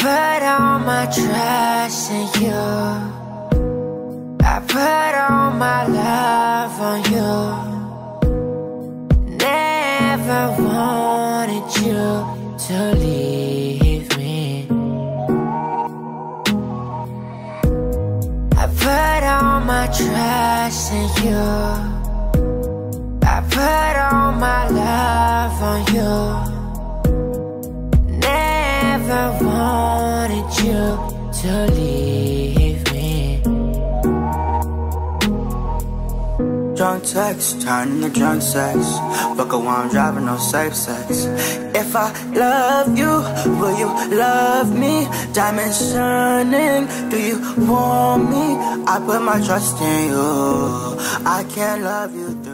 put all my trust in you. I put all my love on you. Never wanted you to leave me. I put all my trust in you. I put all my love on you. Never wanted you to leave me. Drunk text, turn to drunk sex. Fuck while I'm driving, no safe sex. If I love you, will you love me? Diamond shining, do you want me? I put my trust in you. I can't love you.